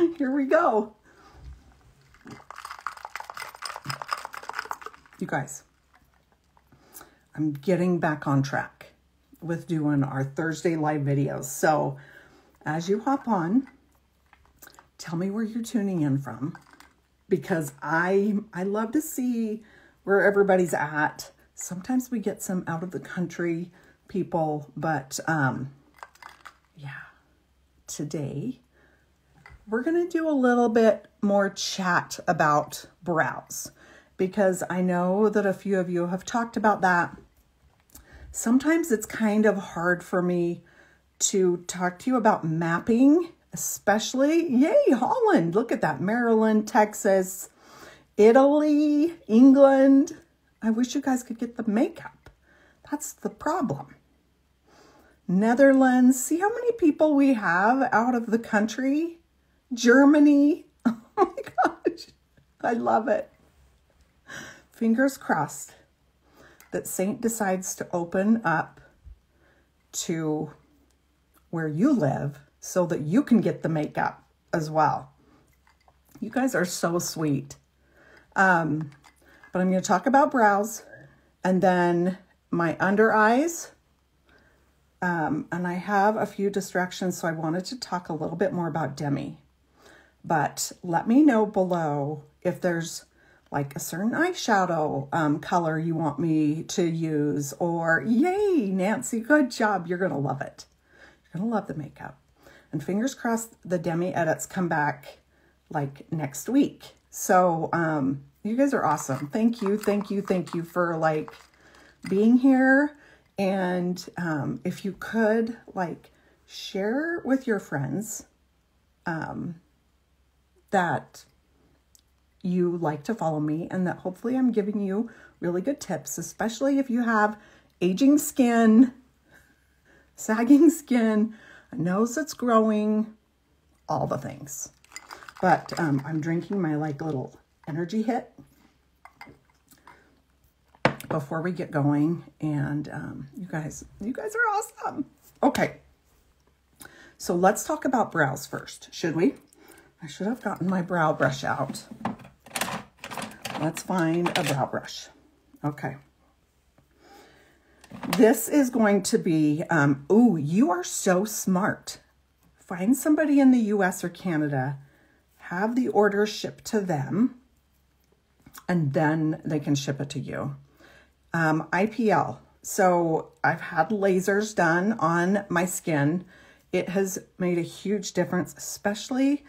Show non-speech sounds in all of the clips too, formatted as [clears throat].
[laughs] Here we go. You guys, I'm getting back on track with doing our Thursday live videos. So as you hop on, tell me where you're tuning in from because I I love to see where everybody's at. Sometimes we get some out of the country people, but um yeah. Today we're going to do a little bit more chat about brows because I know that a few of you have talked about that. Sometimes it's kind of hard for me to talk to you about mapping, especially, yay, Holland. Look at that. Maryland, Texas, Italy, England. I wish you guys could get the makeup. That's the problem. Netherlands. See how many people we have out of the country? Germany. [laughs] Oh my gosh. I love it. Fingers crossed that Seint decides to open up to where you live so that you can get the makeup as well. You guys are so sweet. Um, but I'm going to talk about brows and then my under eyes. Um, and I have a few distractions, so I wanted to talk a little bit more about Demi. But let me know below if there's like a certain eyeshadow um, color you want me to use, or yay, Nancy, good job. You're going to love it. You're going to love the makeup. And fingers crossed the Demi edits come back like next week. So um, you guys are awesome. Thank you, thank you, thank you for like being here. And um, if you could like share with your friends um, that you like to follow me and that hopefully I'm giving you really good tips, especially if you have aging skin, [laughs] sagging skin, a nose that's growing, all the things. But um, I'm drinking my like little energy hit before we get going. And um, you guys, you guys are awesome. Okay. So let's talk about brows first, should we? I should have gotten my brow brush out. Let's find a brow brush. Okay. This is going to be, um, oh, you are so smart. Find somebody in the US or Canada, have the order shipped to them, and then they can ship it to you. Um, IPL. So I've had lasers done on my skin. It has made a huge difference, especially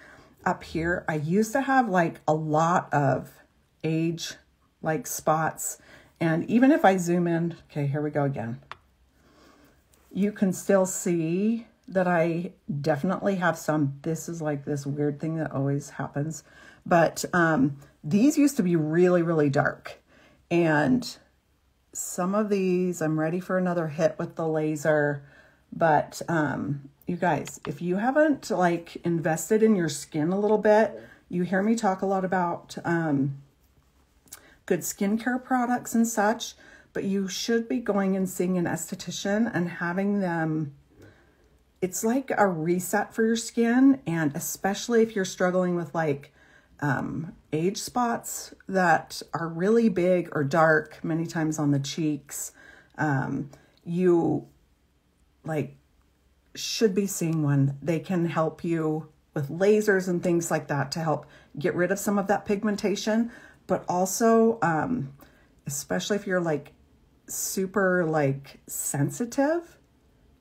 up here. I used to have like a lot of age like spots. And even if I zoom in, okay, here we go again. You can still see that I definitely have some. This is like this weird thing that always happens. But um, these used to be really, really dark. And some of these, I'm ready for another hit with the laser. But um, you guys, if you haven't like invested in your skin a little bit, you hear me talk a lot about um, good skincare products and such, but you should be going and seeing an esthetician and having them. It's like a reset for your skin, and especially if you're struggling with like um, age spots that are really big or dark, many times on the cheeks. Um, you like should be seeing one. They can help you with lasers and things like that to help get rid of some of that pigmentation, but also, um, especially if you're like super like sensitive,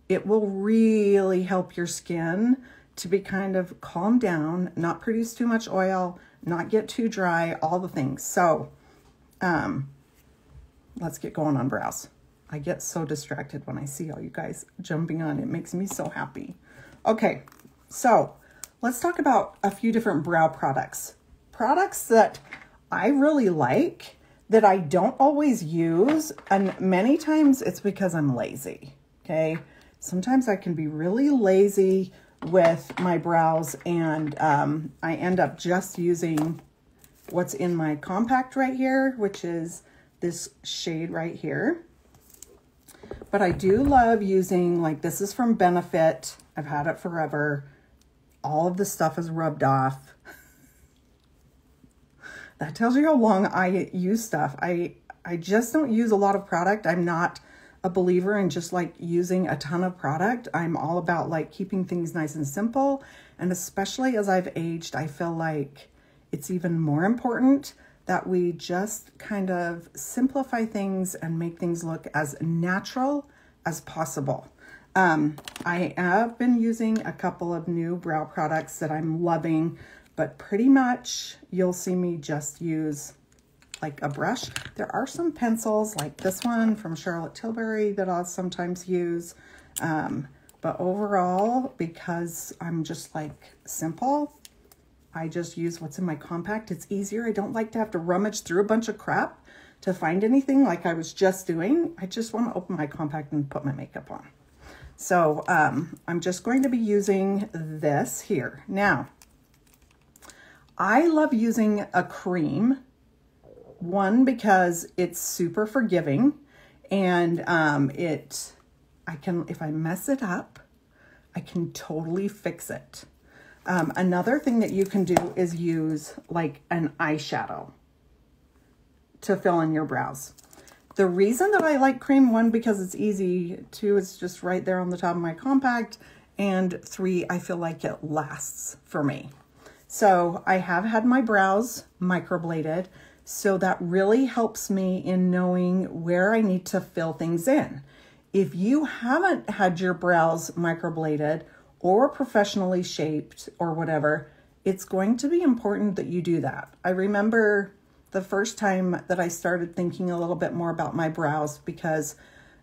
it will really help your skin to be kind of calm down, not produce too much oil, not get too dry, all the things. So, um, let's get going on brows. I get so distracted when I see all you guys jumping on. It makes me so happy. Okay, so let's talk about a few different brow products. Products that I really like that I don't always use, and many times it's because I'm lazy, okay? Sometimes I can be really lazy with my brows and um, I end up just using what's in my compact right here, which is this shade right here. But I do love using, like this is from Benefit. I've had it forever. all of the stuff is rubbed off. [laughs] that tells you how long I use stuff. I I just don't use a lot of product. I'm not a believer in just like using a ton of product. I'm all about like keeping things nice and simple. And especially as I've aged, I feel like it's even more important that we just kind of simplify things and make things look as natural as possible. Um, I have been using a couple of new brow products that I'm loving, but pretty much you'll see me just use like a brush. There are some pencils like this one from Charlotte Tilbury that I'll sometimes use. Um, but overall, because I'm just like simple, I just use what's in my compact. It's easier. I don't like to have to rummage through a bunch of crap to find anything like I was just doing. I just want to open my compact and put my makeup on. So um, I'm just going to be using this here. Now, I love using a cream. One, because it's super forgiving and um, it, I can, if I mess it up, I can totally fix it. Um, another thing that you can do is use like an eyeshadow to fill in your brows. The reason that I like cream, one, because it's easy, two, it's just right there on the top of my compact, and three, I feel like it lasts for me. So I have had my brows microbladed, so that really helps me in knowing where I need to fill things in. If you haven't had your brows microbladed or professionally shaped or whatever, it's going to be important that you do that. I remember the first time that I started thinking a little bit more about my brows because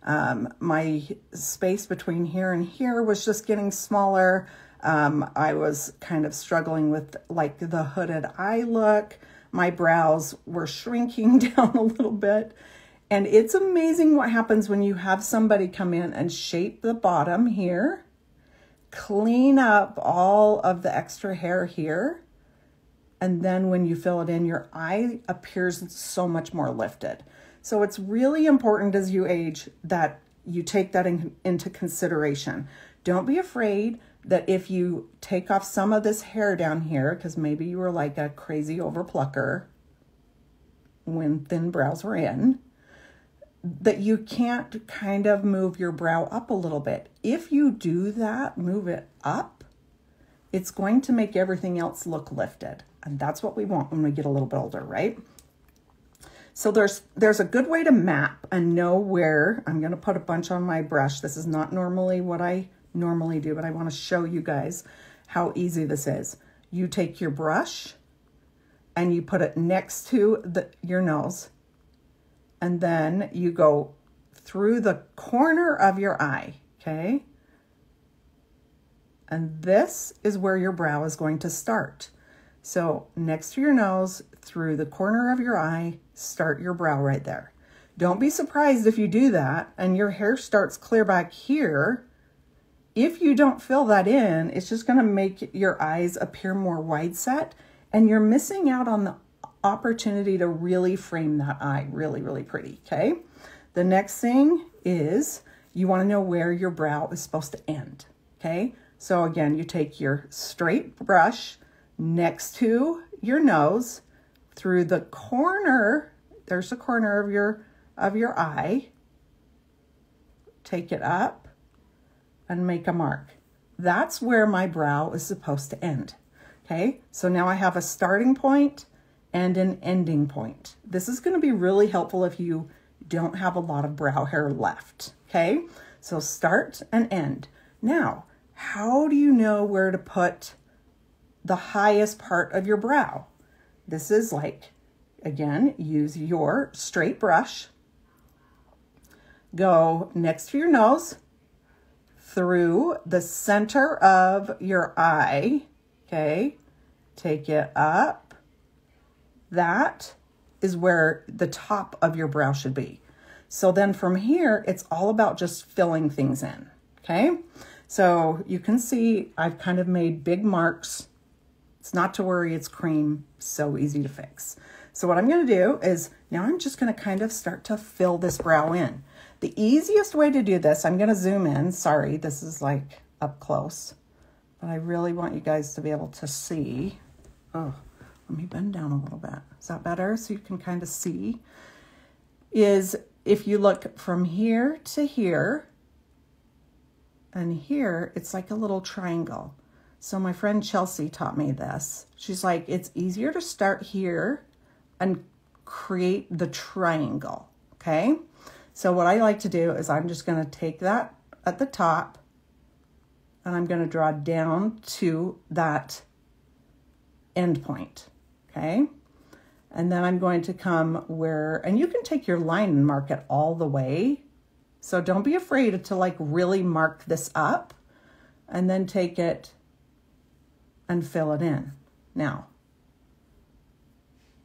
um, my space between here and here was just getting smaller. Um, I was kind of struggling with like the hooded eye look. My brows were shrinking [laughs] down a little bit. And it's amazing what happens when you have somebody come in and shape the bottom here, clean up all of the extra hair here, and then when you fill it in, your eye appears so much more lifted. So it's really important as you age that you take that in, into consideration. Don't be afraid that if you take off some of this hair down here, because maybe you were like a crazy overplucker when thin brows were in, that you can't kind of move your brow up a little bit. If you do that, move it up, it's going to make everything else look lifted. And that's what we want when we get a little bit older, right? So there's there's a good way to map and know where, I'm gonna put a bunch on my brush. This is not normally what I normally do, but I wanna show you guys how easy this is. You take your brush and you put it next to the, your nose and then you go through the corner of your eye, okay? And this is where your brow is going to start. So next to your nose, through the corner of your eye, start your brow right there. Don't be surprised if you do that and your hair starts clear back here. If you don't fill that in, it's just gonna make your eyes appear more wide set and you're missing out on the opportunity to really frame that eye really, really pretty, okay? The next thing is you wanna know where your brow is supposed to end, okay? So again, you take your straight brush, next to your nose through the corner. There's the corner of your of your eye. Take it up and make a mark. That's where my brow is supposed to end. Okay, so now I have a starting point and an ending point. This is going to be really helpful if you don't have a lot of brow hair left. Okay, so start and end. Now, how do you know where to put the highest part of your brow. This is like, again, use your straight brush. Go next to your nose, through the center of your eye, okay? Take it up. That is where the top of your brow should be. So then from here, it's all about just filling things in, okay? So you can see I've kind of made big marks it's not to worry, it's cream, so easy to fix. So what I'm gonna do is, now I'm just gonna kind of start to fill this brow in. The easiest way to do this, I'm gonna zoom in, sorry, this is like up close, but I really want you guys to be able to see. Oh, let me bend down a little bit. Is that better? So you can kind of see. Is if you look from here to here, and here, it's like a little triangle. So my friend Chelsea taught me this. She's like, it's easier to start here and create the triangle, okay? So what I like to do is I'm just gonna take that at the top and I'm gonna draw down to that end point, okay? And then I'm going to come where, and you can take your line and mark it all the way. So don't be afraid to like really mark this up and then take it and fill it in. Now,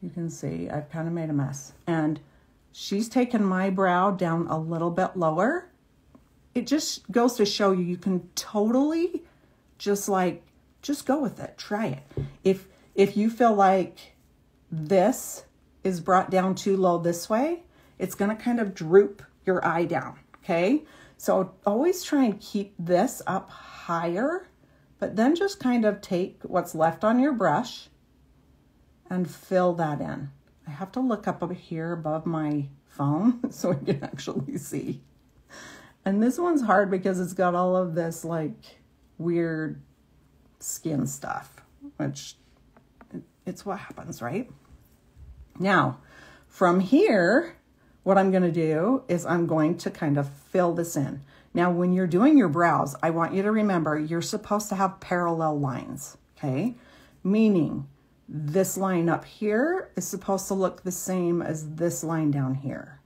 you can see I've kind of made a mess. And she's taken my brow down a little bit lower. It just goes to show you you can totally just like just go with it. Try it. If if you feel like this is brought down too low this way, it's going to kind of droop your eye down, okay? So always try and keep this up higher, but then just kind of take what's left on your brush and fill that in. I have to look up over here above my phone [laughs] so I can actually see. And this one's hard because it's got all of this like weird skin stuff, which it's what happens, right? Now, from here, what I'm going to do is I'm going to kind of fill this in. Now, when you're doing your brows, I want you to remember you're supposed to have parallel lines, okay? Meaning this line up here is supposed to look the same as this line down here.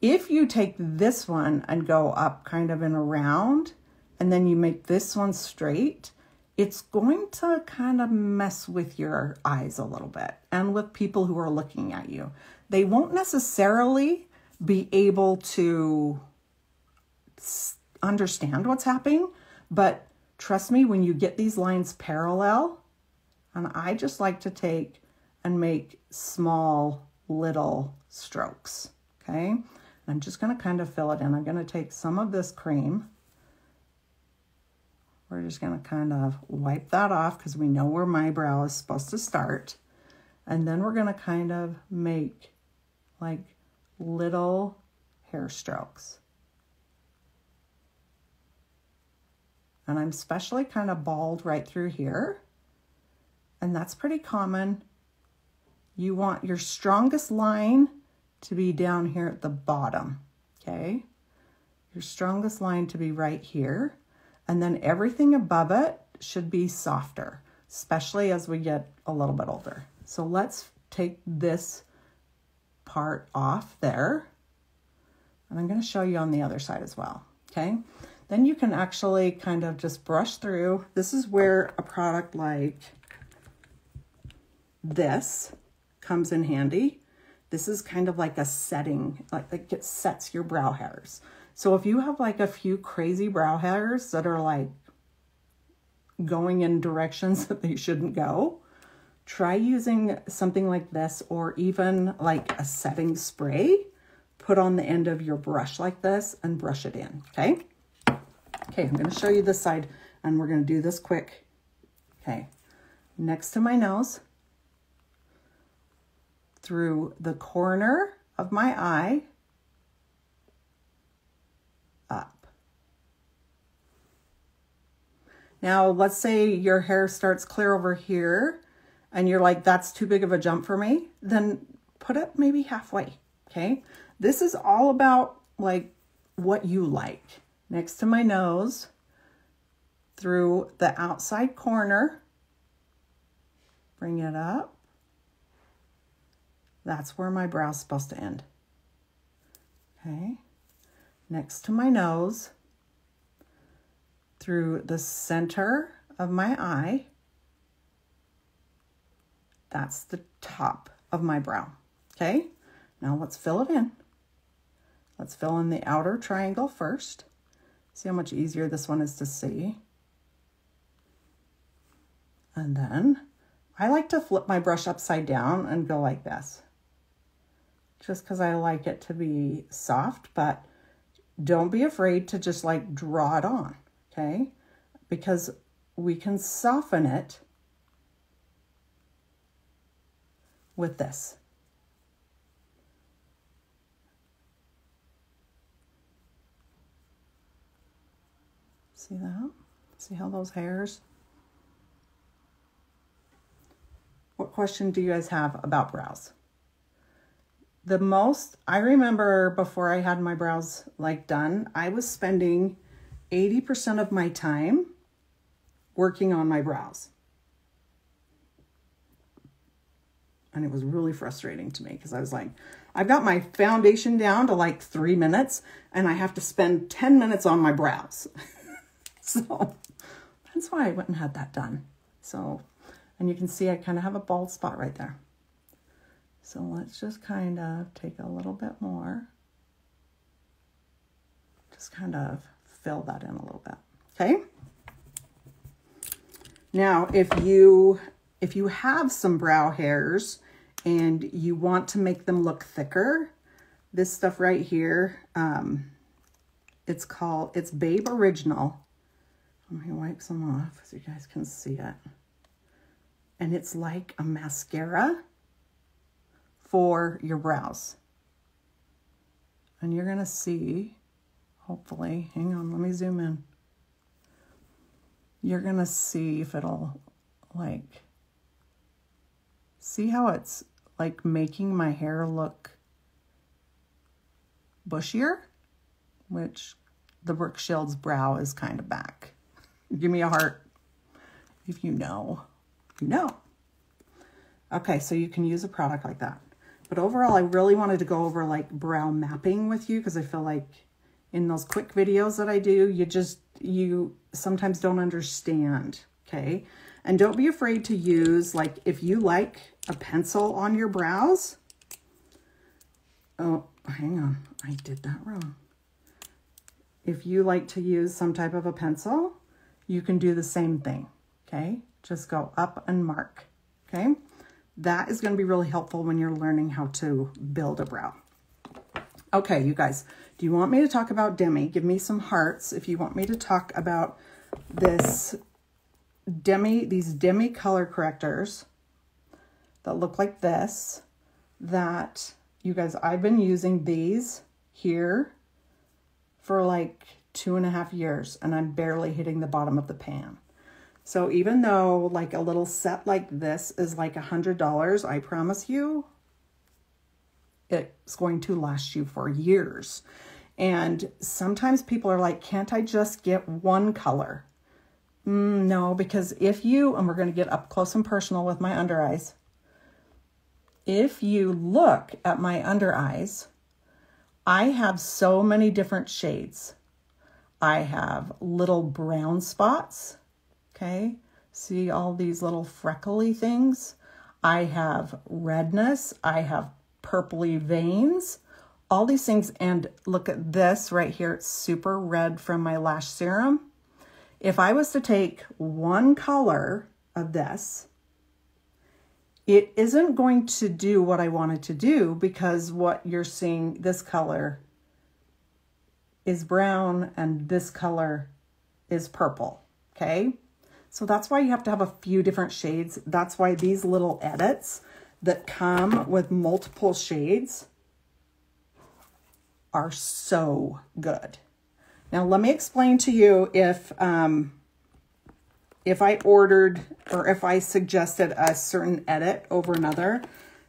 If you take this one and go up kind of in a round, and then you make this one straight, it's going to kind of mess with your eyes a little bit and with people who are looking at you. They won't necessarily be able to understand what's happening, but trust me, when you get these lines parallel, and I just like to take and make small little strokes, okay? I'm just gonna kind of fill it in. I'm gonna take some of this cream we're just going to kind of wipe that off because we know where my brow is supposed to start. And then we're going to kind of make like little hair strokes. And I'm especially kind of bald right through here. And that's pretty common. You want your strongest line to be down here at the bottom, okay? Your strongest line to be right here. And then everything above it should be softer, especially as we get a little bit older. So let's take this part off there. And I'm going to show you on the other side as well. Okay. Then you can actually kind of just brush through. This is where a product like this comes in handy. This is kind of like a setting, like it sets your brow hairs. So if you have like a few crazy brow hairs that are like going in directions [laughs] that they shouldn't go, try using something like this or even like a setting spray. Put on the end of your brush like this and brush it in, okay? Okay, I'm gonna show you this side and we're gonna do this quick. Okay, next to my nose, through the corner of my eye, Now, let's say your hair starts clear over here and you're like, that's too big of a jump for me. Then put it maybe halfway, okay? This is all about like what you like. Next to my nose, through the outside corner, bring it up. That's where my brow's supposed to end. Okay, next to my nose, through the center of my eye. That's the top of my brow. Okay, now let's fill it in. Let's fill in the outer triangle first. See how much easier this one is to see. And then I like to flip my brush upside down and go like this. Just because I like it to be soft, but don't be afraid to just like draw it on okay? Because we can soften it with this. See that? See how those hairs? What question do you guys have about brows? The most, I remember before I had my brows like done, I was spending 80% of my time working on my brows. And it was really frustrating to me because I was like, I've got my foundation down to like three minutes and I have to spend 10 minutes on my brows. [laughs] so that's why I went and had that done. So and you can see I kind of have a bald spot right there. So let's just kind of take a little bit more. Just kind of fill that in a little bit. Okay. Now, if you if you have some brow hairs and you want to make them look thicker, this stuff right here, um, it's called, it's Babe Original. Let me wipe some off so you guys can see it and it's like a mascara for your brows. And you're going to see, hopefully, hang on, let me zoom in. You're going to see if it'll like, see how it's like making my hair look bushier, which the Brooke Shields brow is kind of back. [laughs] Give me a heart if you know you know. Okay, so you can use a product like that. But overall, I really wanted to go over like brow mapping with you because I feel like in those quick videos that I do, you just, you sometimes don't understand, okay? And don't be afraid to use, like, if you like a pencil on your brows, oh, hang on, I did that wrong. If you like to use some type of a pencil, you can do the same thing, okay? just go up and mark, okay? That is gonna be really helpful when you're learning how to build a brow. Okay, you guys, do you want me to talk about Demi? Give me some hearts if you want me to talk about this Demi, these Demi color correctors that look like this, that you guys, I've been using these here for like two and a half years and I'm barely hitting the bottom of the pan. So even though like a little set like this is like a $100, I promise you, it's going to last you for years. And sometimes people are like, can't I just get one color? Mm, no, because if you, and we're going to get up close and personal with my under eyes. If you look at my under eyes, I have so many different shades. I have little brown spots okay? See all these little freckly things? I have redness, I have purpley veins, all these things. And look at this right here, it's super red from my lash serum. If I was to take one color of this, it isn't going to do what I wanted to do because what you're seeing, this color is brown and this color is purple, okay? So that's why you have to have a few different shades. That's why these little edits that come with multiple shades are so good. Now let me explain to you if um, if I ordered or if I suggested a certain edit over another.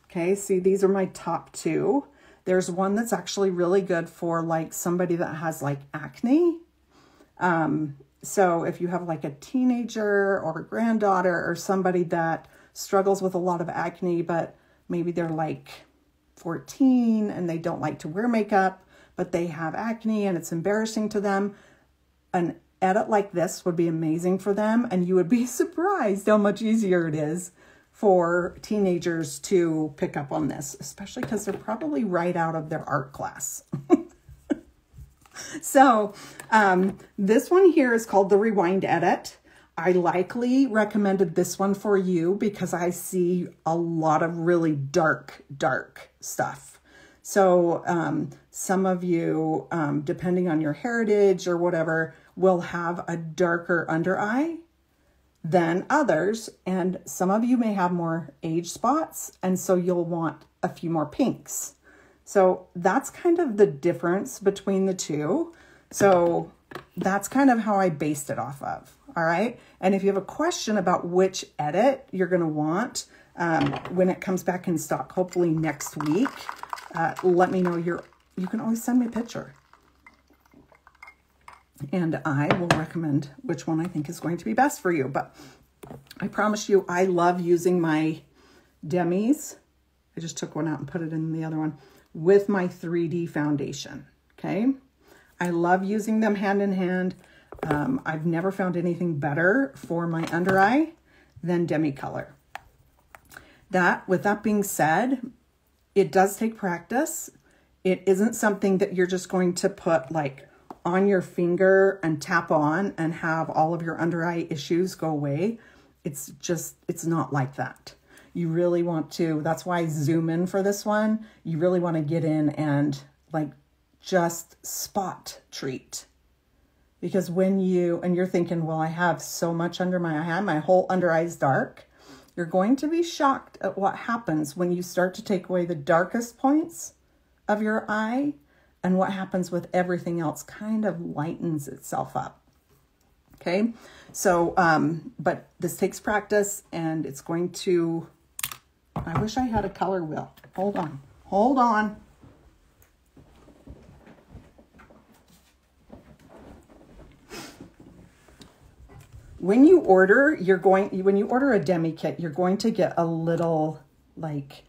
Okay, see these are my top two. There's one that's actually really good for like somebody that has like acne. Um, so if you have like a teenager or a granddaughter or somebody that struggles with a lot of acne, but maybe they're like 14 and they don't like to wear makeup, but they have acne and it's embarrassing to them, an edit like this would be amazing for them. And you would be [laughs] surprised how much easier it is for teenagers to pick up on this, especially because they're probably right out of their art class. [laughs] so um, this one here is called the Rewind Edit. I likely recommended this one for you because I see a lot of really dark, dark stuff. So um, some of you, um, depending on your heritage or whatever, will have a darker under eye. than others. And some of you may have more age spots, and so you'll want a few more pinks. So that's kind of the difference between the two. So that's kind of how I based it off of. All right. And if you have a question about which edit you're going to want um, when it comes back in stock, hopefully next week, uh, let me know. You're, you can always send me a picture. And I will recommend which one I think is going to be best for you. But I promise you, I love using my demis. I just took one out and put it in the other one with my 3D foundation. Okay. I love using them hand in hand. Um, I've never found anything better for my under eye than demi color. That, with that being said, it does take practice. It isn't something that you're just going to put like on your finger and tap on and have all of your under eye issues go away. It's just, it's not like that. You really want to, that's why I zoom in for this one. You really want to get in and like just spot treat. Because when you, and you're thinking, well, I have so much under my eye, my whole under eye is dark. You're going to be shocked at what happens when you start to take away the darkest points of your eye and what happens with everything else kind of lightens itself up. Okay, so, um, but this takes practice and it's going to, I wish I had a color wheel. Hold on, hold on. When you order, you're going, when you order a demi kit, you're going to get a little like,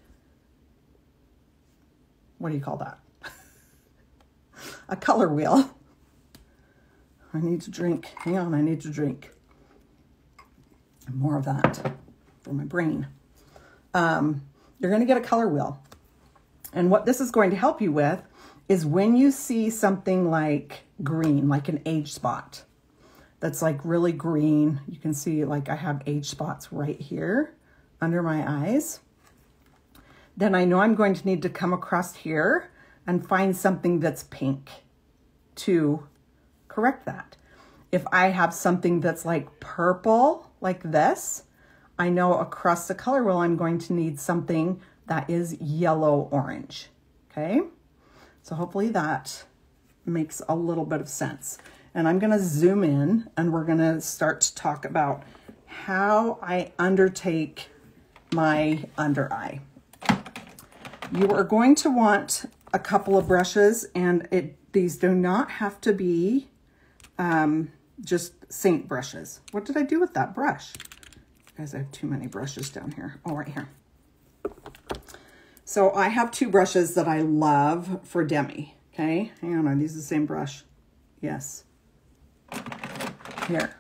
what do you call that? [laughs] a color wheel. I need to drink. Hang on, I need to drink. More of that for my brain. Um, you're going to get a color wheel. And what this is going to help you with is when you see something like green, like an age spot, that's like really green. You can see like I have age spots right here under my eyes. Then I know I'm going to need to come across here and find something that's pink to correct that. If I have something that's like purple, like this, I know across the color wheel I'm going to need something that is yellow-orange, okay? So hopefully that makes a little bit of sense. And I'm gonna zoom in and we're gonna start to talk about how I undertake my under eye. You are going to want a couple of brushes and it these do not have to be um, just Seint brushes. What did I do with that brush? Guys, I have too many brushes down here. Oh, right here. So I have two brushes that I love for Demi. Okay, hang on, are these the same brush? Yes. Here.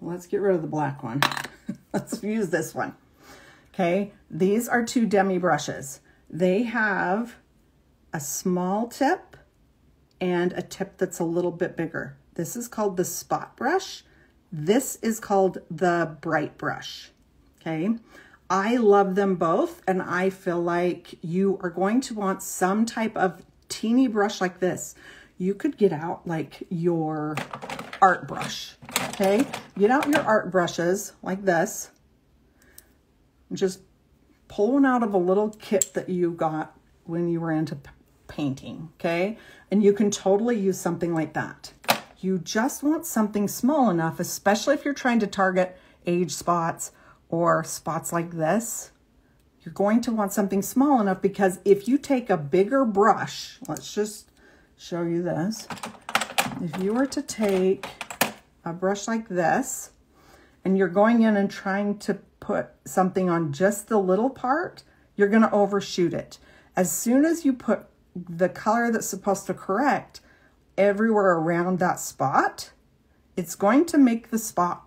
Let's get rid of the black one. [laughs] Let's use this one. Okay, these are two Demi brushes. They have a small tip and a tip that's a little bit bigger. This is called the spot brush. This is called the bright brush, okay? I love them both and I feel like you are going to want some type of teeny brush like this. You could get out like your art brush, okay? Get out your art brushes like this. Just pull one out of a little kit that you got when you were into painting, okay? And you can totally use something like that. You just want something small enough, especially if you're trying to target age spots or spots like this. You're going to want something small enough because if you take a bigger brush, let's just show you this. If you were to take a brush like this and you're going in and trying to put something on just the little part, you're going to overshoot it. As soon as you put the color that's supposed to correct everywhere around that spot, it's going to make the spot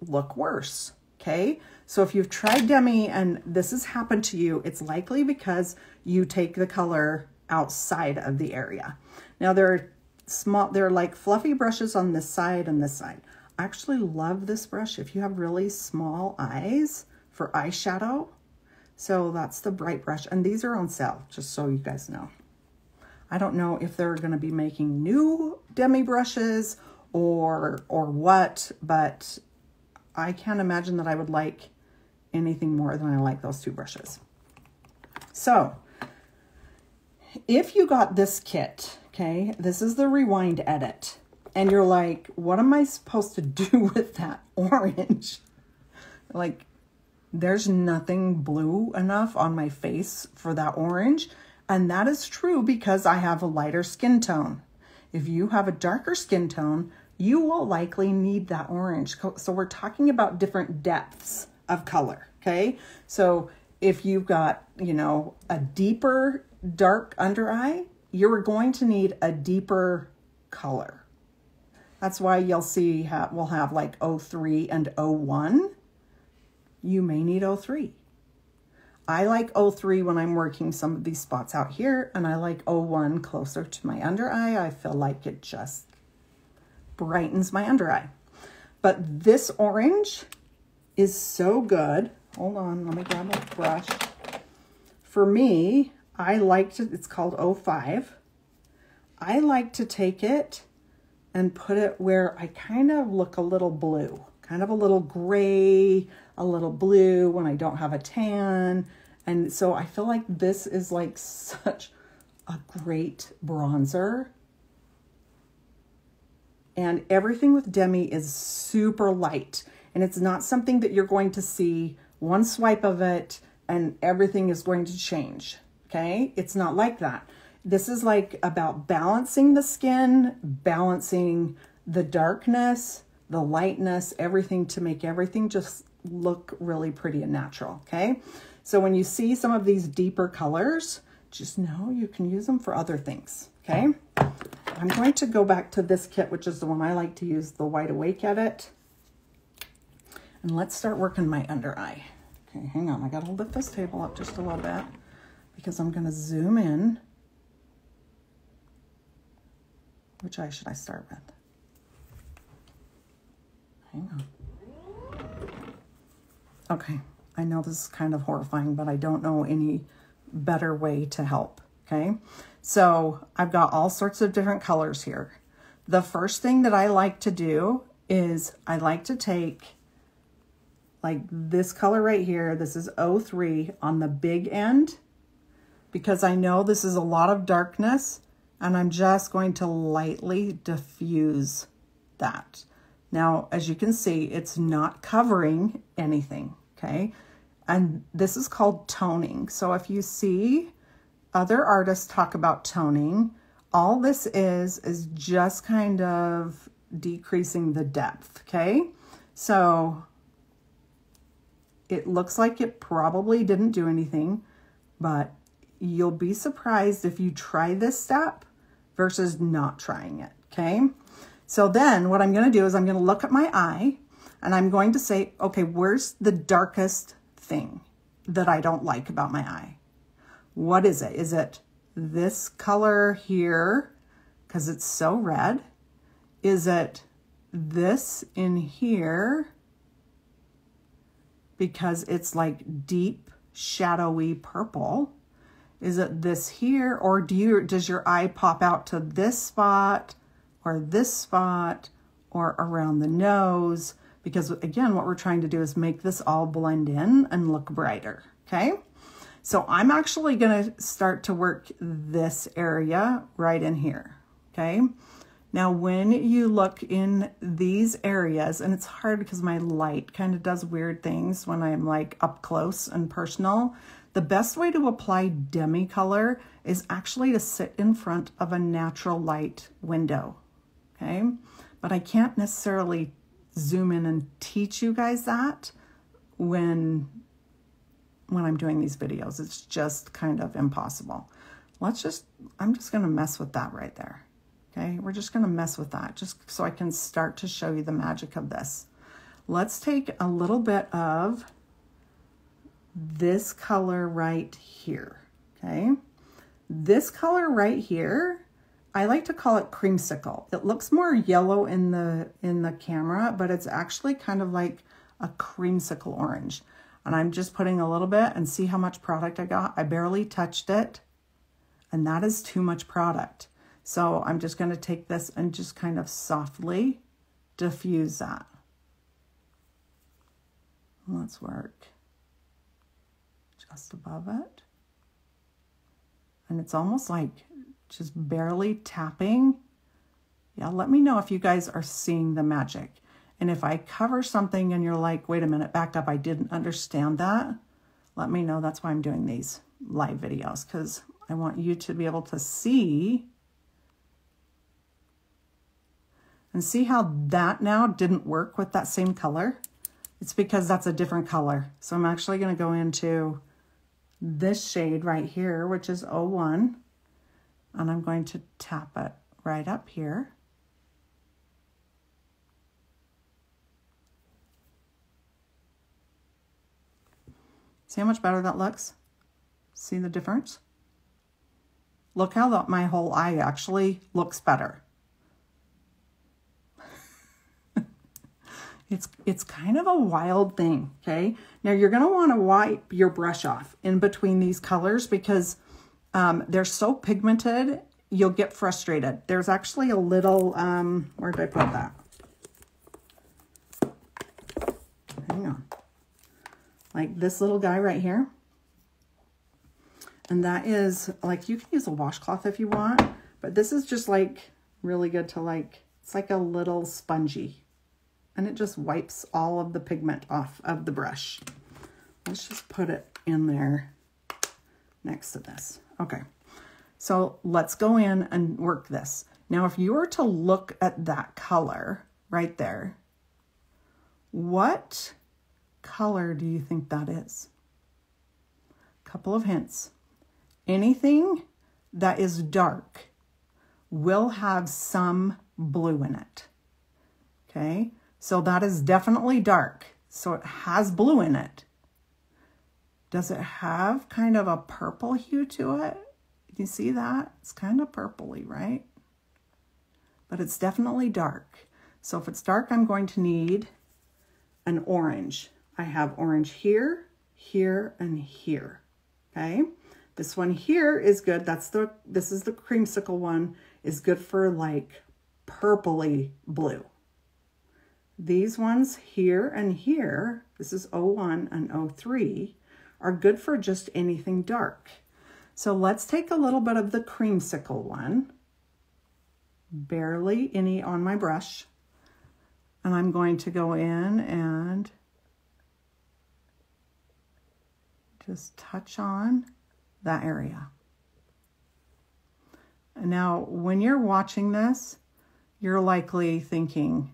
look worse, okay? So if you've tried Demi and this has happened to you, it's likely because you take the color outside of the area. Now there are small, they're like fluffy brushes on this side and this side. I actually love this brush if you have really small eyes for eyeshadow. So that's the bright brush. And these are on sale, just so you guys know. I don't know if they're going to be making new demi brushes or or what, but I can't imagine that I would like anything more than I like those two brushes. So if you got this kit, okay, this is the rewind edit, and you're like, what am I supposed to do [laughs] with that orange? like, there's nothing blue enough on my face for that orange. And that is true because I have a lighter skin tone. If you have a darker skin tone, you will likely need that orange. So we're talking about different depths of color, okay? So if you've got, you know, a deeper dark under eye, you're going to need a deeper color. That's why you'll see we'll have like 03 and 01. You may need 03. I like 03 when I'm working some of these spots out here, and I like 01 closer to my under eye. I feel like it just brightens my under eye. But this orange is so good. Hold on, let me grab a brush. For me, I like to, it's called 05. I like to take it and put it where I kind of look a little blue, kind of a little gray, a little blue when I don't have a tan. And so I feel like this is like such a great bronzer. And everything with Demi is super light. And it's not something that you're going to see one swipe of it and everything is going to change okay? It's not like that. This is like about balancing the skin, balancing the darkness, the lightness, everything to make everything just look really pretty and natural, okay? So when you see some of these deeper colors, just know you can use them for other things, okay? I'm going to go back to this kit, which is the one I like to use, the Wide Awake Edit. And let's start working my under eye. Okay, hang on. I got to lift this table up just a little bit because I'm going to zoom in. Which eye should I start with? Hang on. Okay, I know this is kind of horrifying, but I don't know any better way to help, okay? So I've got all sorts of different colors here. The first thing that I like to do is I like to take like this color right here. This is 03 on the big end because I know this is a lot of darkness and I'm just going to lightly diffuse that. Now, as you can see, it's not covering anything, okay? And this is called toning. So if you see other artists talk about toning, all this is, is just kind of decreasing the depth, okay? So it looks like it probably didn't do anything, but You'll be surprised if you try this step versus not trying it, okay? So then what I'm going to do is I'm going to look at my eye and I'm going to say, okay, where's the darkest thing that I don't like about my eye? What is it? Is it this color here because it's so red? Is it this in here because it's like deep shadowy purple? Is it this here or do you does your eye pop out to this spot or this spot or around the nose? Because again, what we're trying to do is make this all blend in and look brighter, okay? So I'm actually gonna start to work this area right in here, okay? Now, when you look in these areas, and it's hard because my light kind of does weird things when I'm like up close and personal, the best way to apply demi color is actually to sit in front of a natural light window, okay? But I can't necessarily zoom in and teach you guys that when, when I'm doing these videos. It's just kind of impossible. Let's just, I'm just gonna mess with that right there, okay? We're just gonna mess with that just so I can start to show you the magic of this. Let's take a little bit of this color right here, okay? This color right here, I like to call it creamsicle. It looks more yellow in the, in the camera, but it's actually kind of like a creamsicle orange. And I'm just putting a little bit and see how much product I got. I barely touched it, and that is too much product. So I'm just gonna take this and just kind of softly diffuse that. Let's work just above it. And it's almost like just barely tapping. Yeah, let me know if you guys are seeing the magic. And if I cover something and you're like, wait a minute, back up, I didn't understand that, let me know. That's why I'm doing these live videos because I want you to be able to see and see how that now didn't work with that same color. It's because that's a different color. So I'm actually going to go into this shade right here, which is 01, and I'm going to tap it right up here. See how much better that looks? See the difference? Look how the, my whole eye actually looks better. [laughs] it's, it's kind of a wild thing, okay? Now you're gonna wanna wipe your brush off in between these colors because um, they're so pigmented, you'll get frustrated. There's actually a little, um, where did I put that? Hang on like this little guy right here. And that is like, you can use a washcloth if you want, but this is just like really good to like, it's like a little spongy and it just wipes all of the pigment off of the brush. Let's just put it in there next to this. Okay, so let's go in and work this. Now, if you were to look at that color right there, what color do you think that is? A couple of hints. Anything that is dark will have some blue in it. Okay, so that is definitely dark. So it has blue in it. Does it have kind of a purple hue to it? You see that? It's kind of purpley, right? But it's definitely dark. So if it's dark, I'm going to need an orange. I have orange here, here, and here, okay? This one here is good. That's the, this is the creamsicle one, is good for like purpley blue. These ones here and here, this is 01 and 03, are good for just anything dark. So let's take a little bit of the creamsicle one, barely any on my brush, and I'm going to go in and just touch on that area. And now, when you're watching this, you're likely thinking,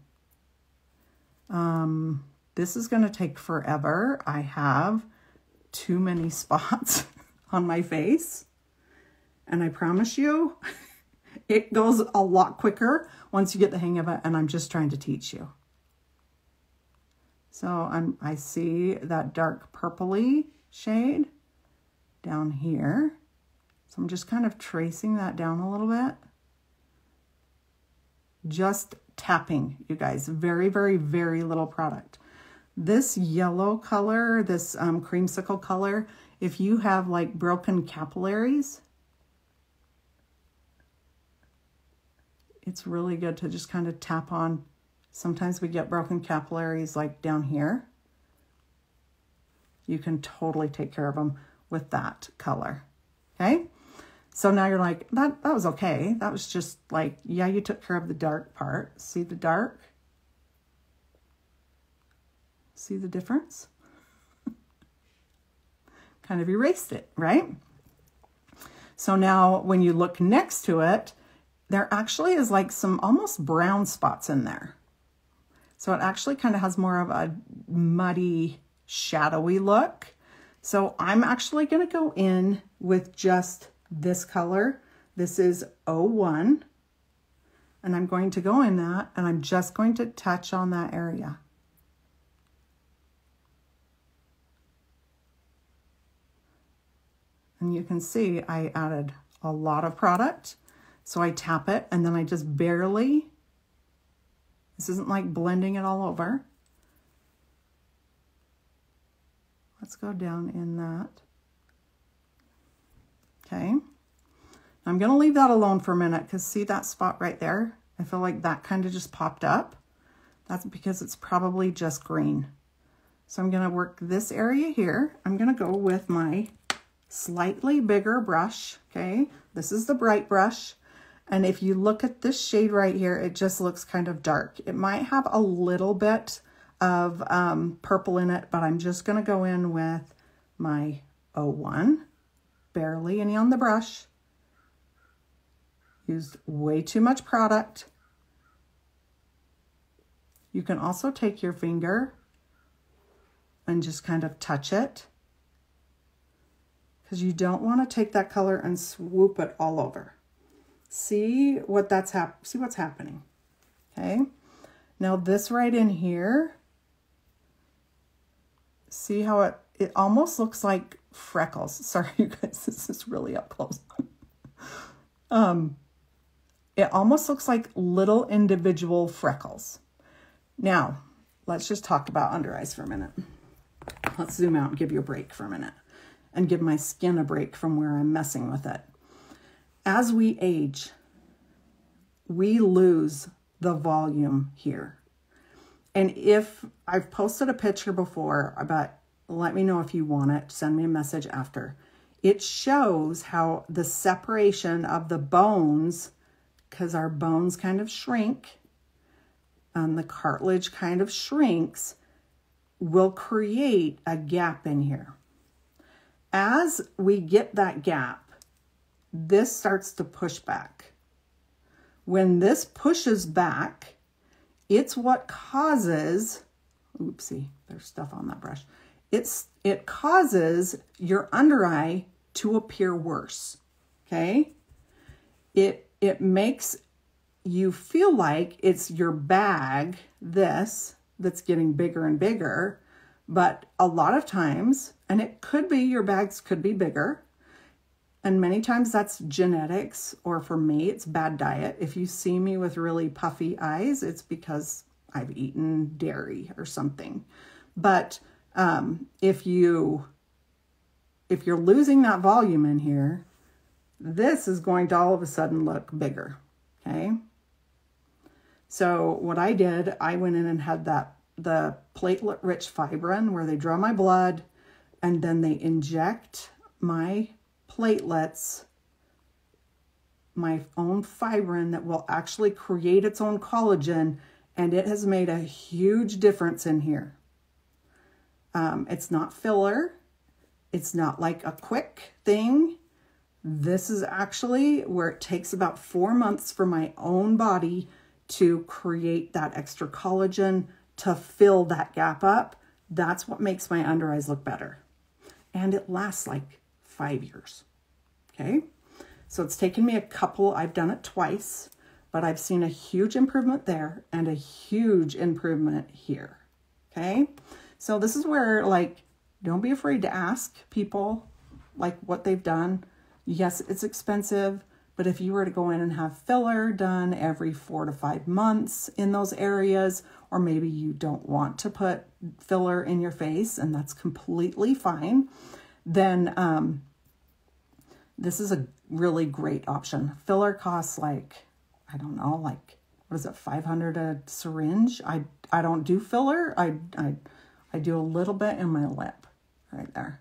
um, this is going to take forever. I have too many [laughs] spots on my face. And I promise you, [laughs] it goes a lot quicker once you get the hang of it. And I'm just trying to teach you. So I'm, I see that dark purpley shade down here. So I'm just kind of tracing that down a little bit. Just tapping, you guys. Very, very, very little product. This yellow color, this um, creamsicle color, if you have like broken capillaries, it's really good to just kind of tap on. Sometimes we get broken capillaries like down here you can totally take care of them with that color. Okay. So now you're like, that, that was okay. That was just like, yeah, you took care of the dark part. See the dark? See the difference? [laughs] kind of erased it, right? So now when you look next to it, there actually is like some almost brown spots in there. So it actually kind of has more of a muddy shadowy look. So I'm actually going to go in with just this color. This is 01. And I'm going to go in that and I'm just going to touch on that area. And you can see I added a lot of product. So I tap it and then I just barely, this isn't like blending it all over. Let's go down in that. Okay. I'm going to leave that alone for a minute because see that spot right there? I feel like that kind of just popped up. That's because it's probably just green. So I'm going to work this area here. I'm going to go with my slightly bigger brush, okay? This is the bright brush. And if you look at this shade right here, it just looks kind of dark. It might have a little bit of um, purple in it, but I'm just going to go in with my 01, barely any on the brush. Used way too much product. You can also take your finger and just kind of touch it because you don't want to take that color and swoop it all over. See what that's hap see what's happening. Okay. Now this right in here, see how it it almost looks like freckles. [laughs] Sorry you guys, this is really up close. [laughs] um it almost looks like little individual freckles. Now, let's just talk about under eyes for a minute. Let's zoom out and give you a break for a minute and give my skin a break from where I'm messing with it. As we age, we lose the volume here. And if I've posted a picture before, but let me know if you want it, send me a message after. It shows how the separation of the bones, because our bones kind of shrink and the cartilage kind of shrinks, will create a gap in here. As we get that gap, this starts to push back. When this pushes back, it's what causes, oopsie, there's stuff on that brush. It's, it causes your under eye to appear worse, okay? It, it makes you feel like it's your bag, this, that's getting bigger and bigger. But a lot of times, and it could be your bags could be bigger, and many times that's genetics, or for me, it's bad diet. If you see me with really puffy eyes, it's because I've eaten dairy or something. But um, if you if you're losing that volume in here, this is going to all of a sudden look bigger. Okay. So what I did, I went in and had that the platelet-rich fibrin where they draw my blood and then they inject my platelets, my own fibrin that will actually create its own collagen and it has made a huge difference in here. Um, it's not filler. It's not like a quick thing. This is actually where it takes about four months for my own body to create that extra collagen to fill that gap up. That's what makes my under eyes look better. And it lasts like five years. Okay. So it's taken me a couple, I've done it twice, but I've seen a huge improvement there and a huge improvement here. Okay. So this is where like, don't be afraid to ask people like what they've done. Yes, it's expensive. But if you were to go in and have filler done every four to five months in those areas, or maybe you don't want to put filler in your face, and that's completely fine, then um, this is a really great option. Filler costs like, I don't know, like, what is it, 500 a syringe? I, I don't do filler. I, I, I do a little bit in my lip right there.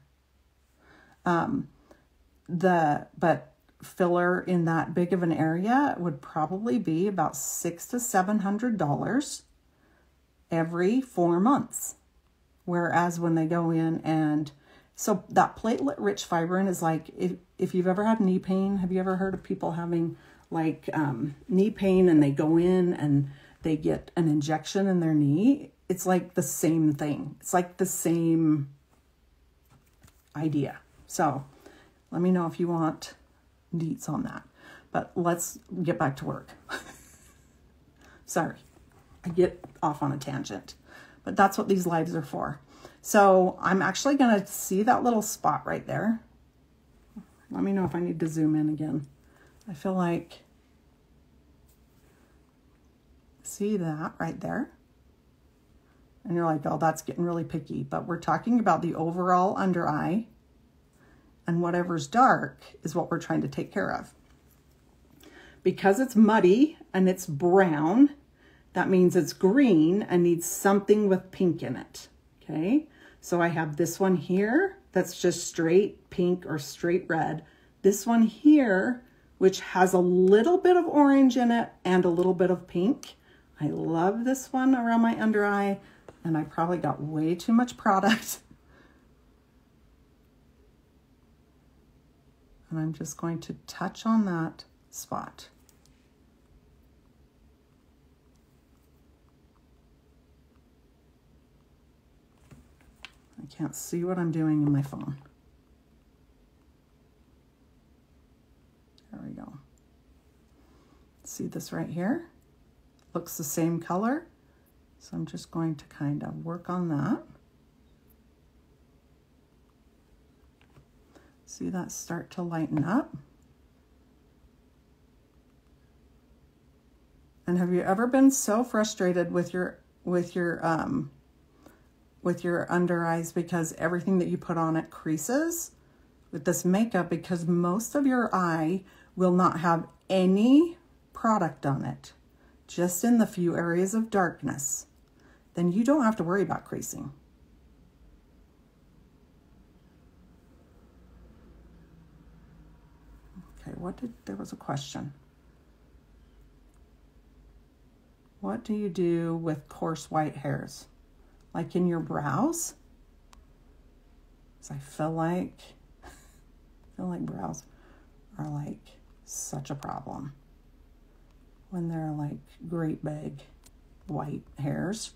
Um, the, but filler in that big of an area would probably be about six to seven hundred dollars every four months. Whereas when they go in and so that platelet rich fibrin is like if, if you've ever had knee pain, have you ever heard of people having like um, knee pain and they go in and they get an injection in their knee? It's like the same thing. It's like the same idea. So let me know if you want deets on that. But let's get back to work. [laughs] Sorry, I get off on a tangent, but that's what these lives are for. So I'm actually going to see that little spot right there. Let me know if I need to zoom in again. I feel like, see that right there? And you're like, oh, that's getting really picky. But we're talking about the overall under eye and whatever's dark is what we're trying to take care of. Because it's muddy and it's brown, that means it's green and needs something with pink in it, okay? So I have this one here that's just straight pink or straight red. This one here, which has a little bit of orange in it and a little bit of pink. I love this one around my under eye and I probably got way too much product. And I'm just going to touch on that spot. I can't see what I'm doing in my phone. There we go. See this right here? Looks the same color. So I'm just going to kind of work on that. See that start to lighten up? And have you ever been so frustrated with your with your um with your under eyes because everything that you put on it creases with this makeup because most of your eye will not have any product on it, just in the few areas of darkness, then you don't have to worry about creasing. Okay, what did, there was a question. What do you do with coarse white hairs? Like in your brows? Because I feel like, I [laughs] feel like brows are like such a problem when they're like great big white hairs.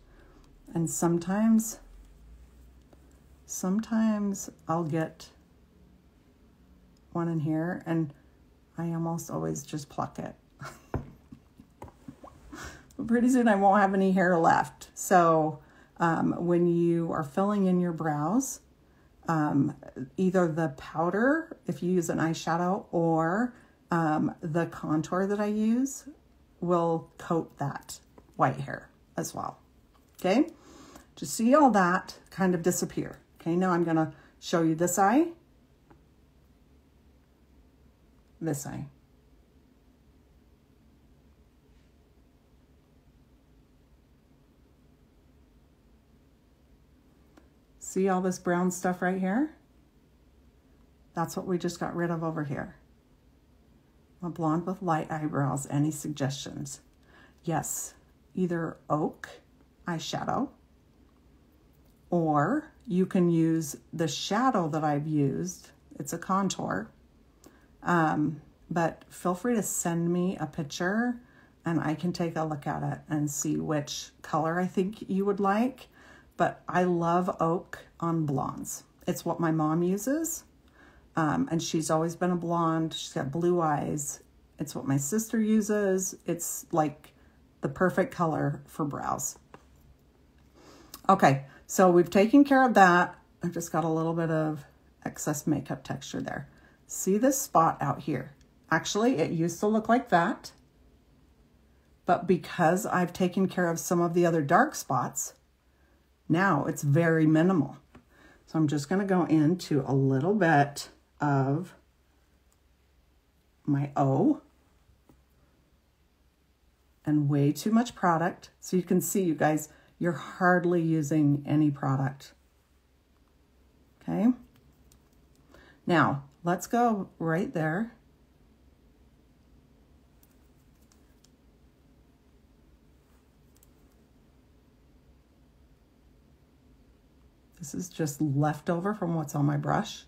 And sometimes, sometimes I'll get one in here and I almost always just pluck it. [laughs] but pretty soon I won't have any hair left. So um, when you are filling in your brows, um, either the powder, if you use an eyeshadow, or um, the contour that I use will coat that white hair as well. Okay, to see all that kind of disappear. Okay, now I'm to show you this eye this eye. See all this brown stuff right here? That's what we just got rid of over here. A blonde with light eyebrows. Any suggestions? Yes, either oak eyeshadow or you can use the shadow that I've used. It's a contour um, but feel free to send me a picture and I can take a look at it and see which color I think you would like. But I love oak on blondes. It's what my mom uses. Um, and she's always been a blonde. She's got blue eyes. It's what my sister uses. It's like the perfect color for brows. Okay, so we've taken care of that. I've just got a little bit of excess makeup texture there. See this spot out here? Actually, it used to look like that. But because I've taken care of some of the other dark spots, now it's very minimal. So I'm just going to go into a little bit of my O and way too much product. So you can see, you guys, you're hardly using any product. Okay. Now, let's go right there. This is just leftover from what's on my brush.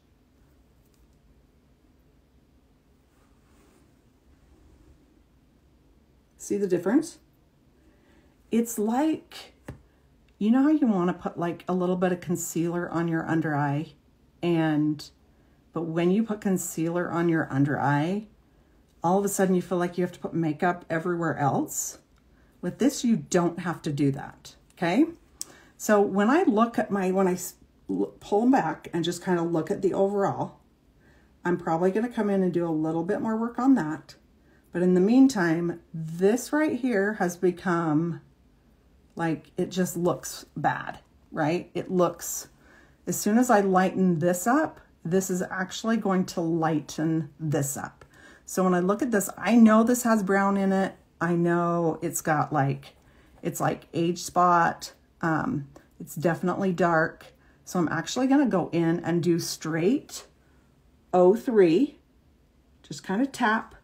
See the difference? It's like, you know how you want to put like a little bit of concealer on your under eye and but when you put concealer on your under eye, all of a sudden you feel like you have to put makeup everywhere else. With this, you don't have to do that, okay? So when I look at my, when I pull them back and just kind of look at the overall, I'm probably gonna come in and do a little bit more work on that. But in the meantime, this right here has become like, it just looks bad, right? It looks, as soon as I lighten this up, this is actually going to lighten this up. So when I look at this, I know this has brown in it. I know it's got like, it's like age spot. Um, it's definitely dark. So I'm actually going to go in and do straight 03. Just kind of tap.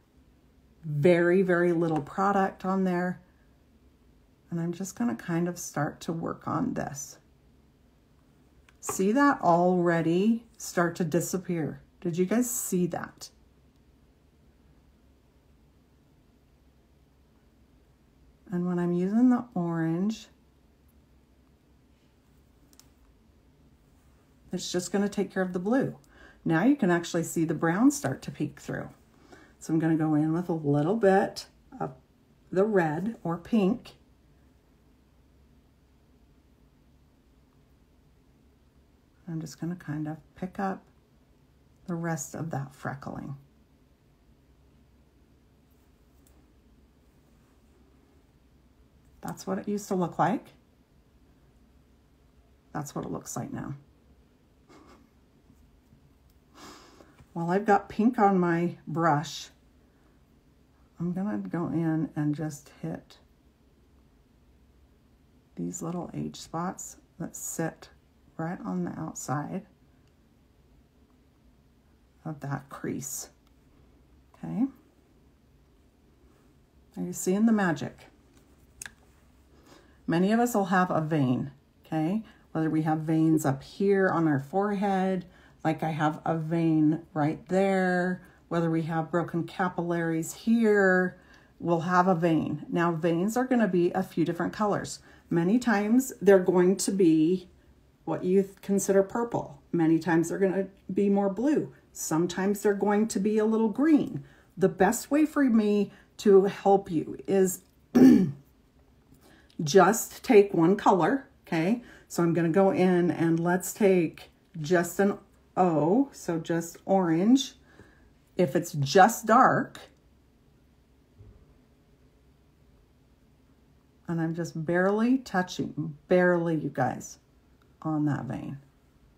Very, very little product on there. And I'm just going to kind of start to work on this. See that already start to disappear? Did you guys see that? And when I'm using the orange, it's just going to take care of the blue. Now you can actually see the brown start to peek through. So I'm going to go in with a little bit of the red or pink I'm just going to kind of pick up the rest of that freckling. That's what it used to look like. That's what it looks like now. [laughs] While I've got pink on my brush, I'm going to go in and just hit these little age spots that sit right on the outside of that crease. Okay. Are you seeing the magic? Many of us will have a vein, okay? Whether we have veins up here on our forehead, like I have a vein right there, whether we have broken capillaries here, we'll have a vein. Now, veins are going to be a few different colors. Many times they're going to be what you consider purple. Many times they're going to be more blue. Sometimes they're going to be a little green. The best way for me to help you is [clears throat] just take one color, okay? So I'm going to go in and let's take just an O, so just orange. If it's just dark, and I'm just barely touching, barely, you guys on that vein.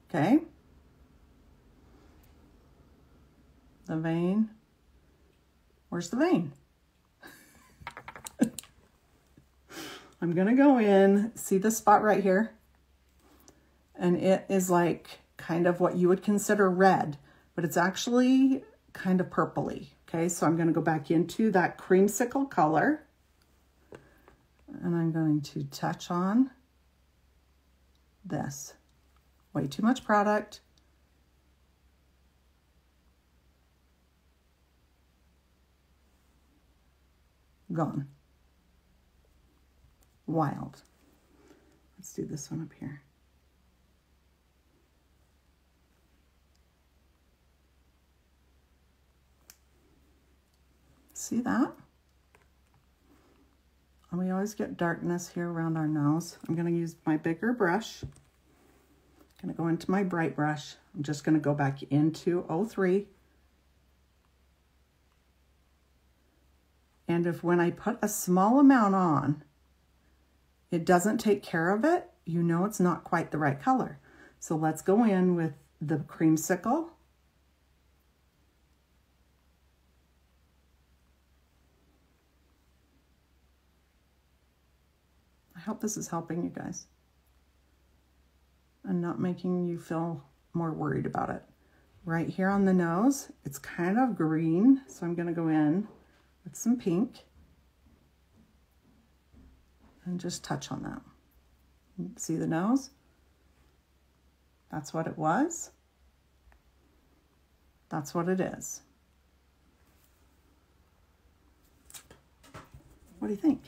Okay? The vein. Where's the vein? [laughs] I'm going to go in, see the spot right here? And it is like kind of what you would consider red, but it's actually kind of purpley. Okay, so I'm going to go back into that creamsicle color and I'm going to touch on this. Way too much product. Gone. Wild. Let's do this one up here. See that? And we always get darkness here around our nose. I'm going to use my bigger brush. I'm going to go into my bright brush. I'm just going to go back into 03. And if when I put a small amount on, it doesn't take care of it, you know it's not quite the right color. So let's go in with the creamsicle hope this is helping you guys and not making you feel more worried about it. Right here on the nose, it's kind of green, so I'm going to go in with some pink and just touch on that. See the nose? That's what it was. That's what it is. What do you think?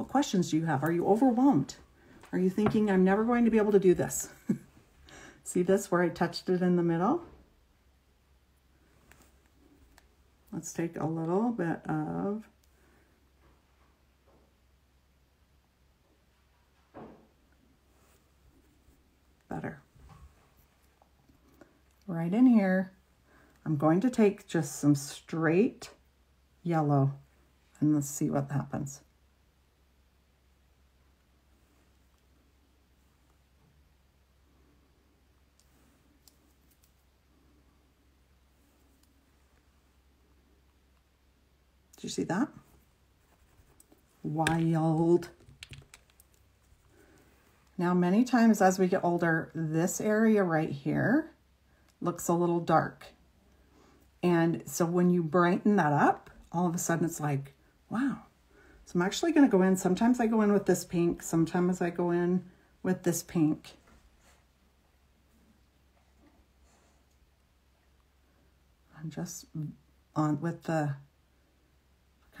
What questions do you have? Are you overwhelmed? Are you thinking, I'm never going to be able to do this? [laughs] See this where I touched it in the middle? Let's take a little bit of better. Right in here, I'm going to take just some straight yellow and let's see what happens. Did you see that? Wild. Now, many times as we get older, this area right here looks a little dark. And so when you brighten that up, all of a sudden it's like, wow. So I'm actually going to go in. Sometimes I go in with this pink. Sometimes I go in with this pink. I'm just on with the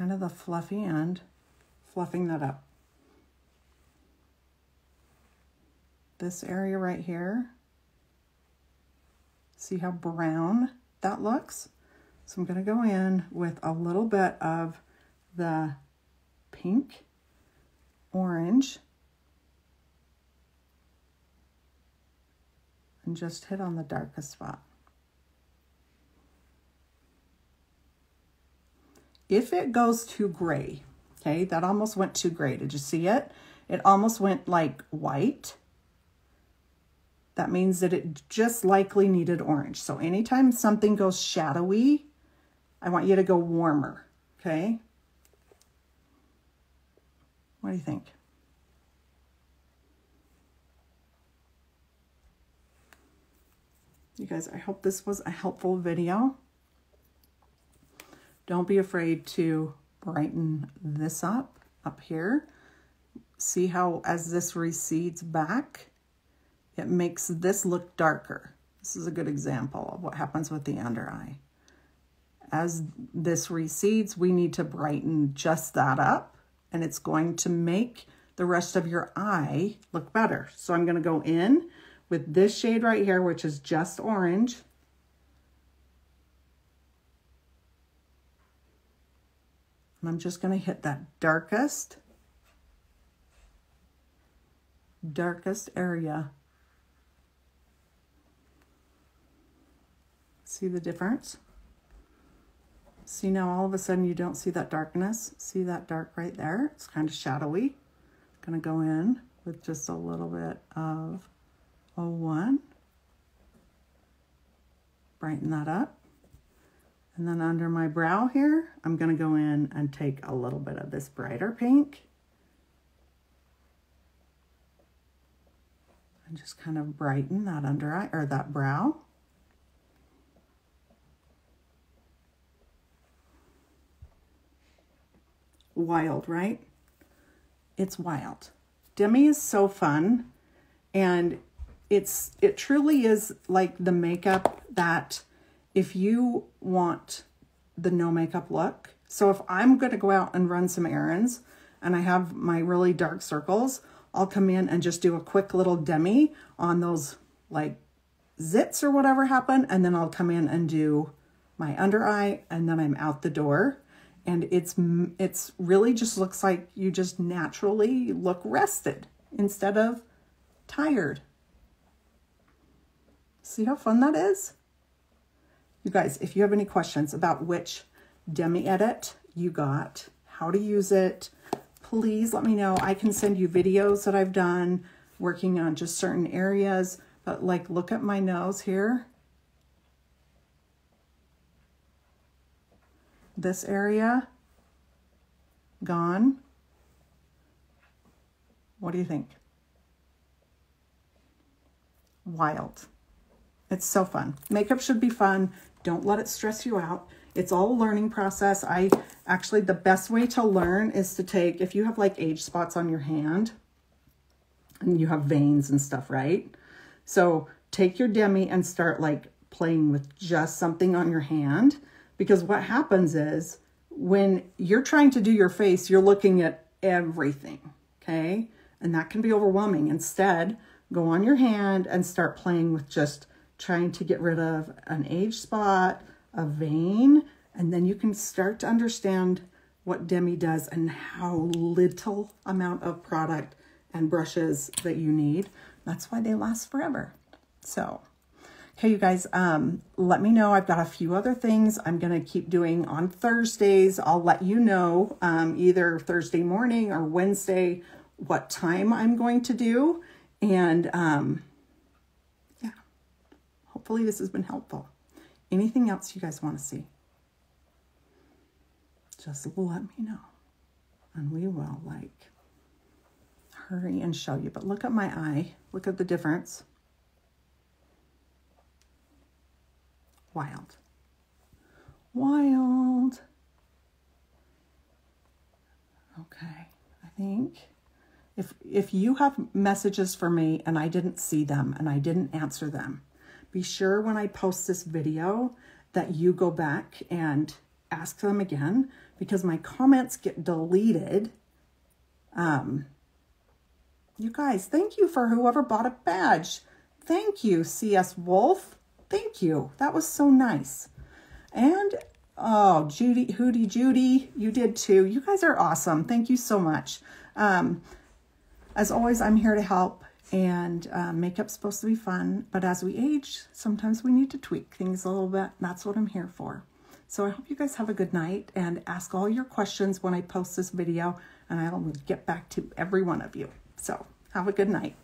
kind of the fluffy end, fluffing that up. This area right here, see how brown that looks? So I'm gonna go in with a little bit of the pink, orange, and just hit on the darkest spot. If it goes too gray, okay, that almost went too gray. Did you see it? It almost went like white. That means that it just likely needed orange. So anytime something goes shadowy, I want you to go warmer, okay? What do you think? You guys, I hope this was a helpful video. Don't be afraid to brighten this up, up here. See how as this recedes back, it makes this look darker. This is a good example of what happens with the under eye. As this recedes, we need to brighten just that up and it's going to make the rest of your eye look better. So I'm gonna go in with this shade right here, which is just orange. And I'm just going to hit that darkest, darkest area. See the difference? See now all of a sudden you don't see that darkness. See that dark right there? It's kind of shadowy. Going to go in with just a little bit of 01. Brighten that up. And then under my brow here, I'm going to go in and take a little bit of this brighter pink. And just kind of brighten that under eye, or that brow. Wild, right? It's wild. Demi is so fun. And it's it truly is like the makeup that if you want the no makeup look, so if I'm going to go out and run some errands and I have my really dark circles, I'll come in and just do a quick little demi on those like zits or whatever happen. And then I'll come in and do my under eye and then I'm out the door. And it's, it's really just looks like you just naturally look rested instead of tired. See how fun that is? You guys, if you have any questions about which Demi Edit you got, how to use it, please let me know. I can send you videos that I've done working on just certain areas, but like look at my nose here. This area, gone. What do you think? Wild. It's so fun. Makeup should be fun. Don't let it stress you out. It's all a learning process. I actually, the best way to learn is to take, if you have like age spots on your hand and you have veins and stuff, right? So take your demi and start like playing with just something on your hand because what happens is when you're trying to do your face, you're looking at everything, okay? And that can be overwhelming. Instead, go on your hand and start playing with just trying to get rid of an age spot, a vein, and then you can start to understand what Demi does and how little amount of product and brushes that you need. That's why they last forever. So, okay, you guys, um, let me know. I've got a few other things I'm going to keep doing on Thursdays. I'll let you know um, either Thursday morning or Wednesday what time I'm going to do. And um, Hopefully this has been helpful. Anything else you guys want to see? Just let me know. And we will like hurry and show you, but look at my eye. Look at the difference. Wild. Wild. Okay, I think if if you have messages for me and I didn't see them and I didn't answer them, be sure when I post this video that you go back and ask them again because my comments get deleted. Um, you guys, thank you for whoever bought a badge. Thank you, CS Wolf. Thank you. That was so nice. And oh, Judy, Hootie Judy, you did too. You guys are awesome. Thank you so much. Um, as always, I'm here to help, and uh, makeup's supposed to be fun. But as we age, sometimes we need to tweak things a little bit. That's what I'm here for. So I hope you guys have a good night and ask all your questions when I post this video, and I'll get back to every one of you. So have a good night.